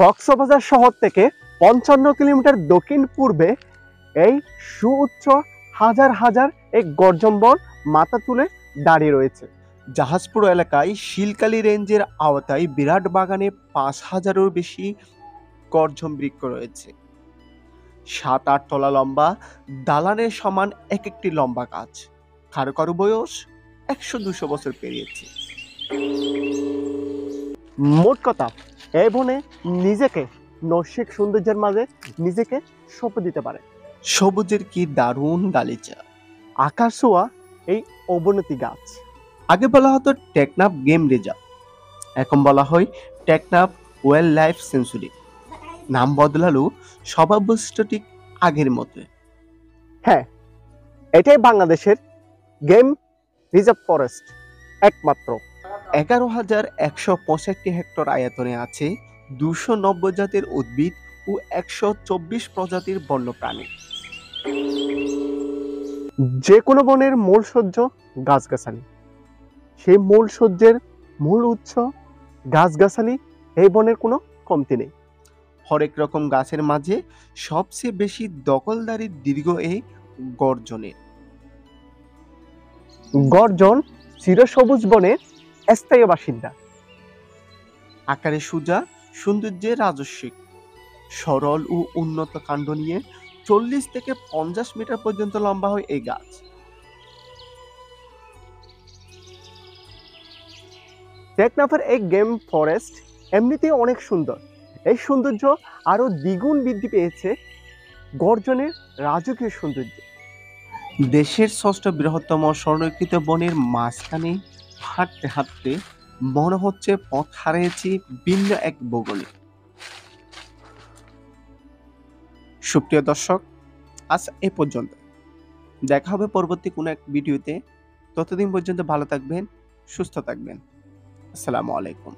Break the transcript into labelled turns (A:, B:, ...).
A: কক্সবাজার শহর থেকে পঞ্চান্ন কিলোমিটার দক্ষিণ পূর্বে এই সুউচ্চ হাজার হাজার এক গর্জন বন মাথা তুলে দাঁড়িয়ে রয়েছে।
B: জাহাজপুর এলাকায় শিলকালি রেঞ্জের আওতায় বিরাট বাগানে পাঁচ হাজারেরও বেশি গর্জন বৃক্ষ রয়েছে। সাত আট তলা লম্বা দালানের সমান এক একটি লম্বা গাছ। কারও কারও বয়স একশো দুশো বছর পেরিয়েছে।
A: মোট কথা এই বনে নিজেকে নৈশিক সৌন্দর্যের মাঝে নিজেকে সঁপে দিতে পারে।
B: সবুজের কি দারুণ গালিচা।
A: আকাশ ছোঁয়া এই অবনতি গাছ।
B: আগে বলা হতো টেকনাফ গেম রিজার্ভ এখন বলা হয় টেকনাফ ওয়াইল্ড লাইফ সেঞ্চুরি। নাম বদলালেও স্বভাব বৈশিষ্ট্য ঠিক আগের মতো
A: হ্যাঁ এটাই বাংলাদেশের গেম রিজার্ভ ফরেস্ট একমাত্র
B: এগারো হাজার একশো পঁয়ষট্টি হেক্টর আয়তনে আছে দুশো নব্বই জাতের উদ্ভিদ ও একশো চব্বিশ প্রজাতির বন্যপ্রাণী।
A: যে কোনো বনের মূল সহ্য গাছগাছালি। সেই মূল সহ্যের মূল উৎস গাছগাছালি, এই বনের কোনো কমতি নেই।
B: হরেক রকম গাছের মাঝে সবচেয়ে বেশি দখলদারির দীর্ঘ এই গর্জনের।
A: গর্জন চিরসবুজ বনের স্থায়ী বাসিন্দা।
B: আকারে সুজা সৌন্দর্যে রাজস্বিক। সরল ও উন্নত কাণ্ড নিয়ে চল্লিশ থেকে পঞ্চাশ মিটার পর্যন্ত লম্বা হয় এই গাছ।
A: টেকনাফের এই গেম ফরেস্ট এমনিতেই অনেক সুন্দর। এই সৌন্দর্য আরও দ্বিগুণ বৃদ্ধি পেয়েছে গর্জনের রাজকীয় সৌন্দর্য।
B: দেশের ষষ্ঠ বৃহত্তম সংরক্ষিত বনের মাঝখানে হাঁটতে হাঁটতে মনে হচ্ছে পথ হারিয়েছি ভিন্ন এক বগলে সুপ্রিয় দর্শক, আজ এ পর্যন্ত। দেখা হবে পরবর্তী কোনো এক ভিডিওতে। ততদিন পর্যন্ত ভালো থাকবেন, সুস্থ থাকবেন। আসসালামু আলাইকুম।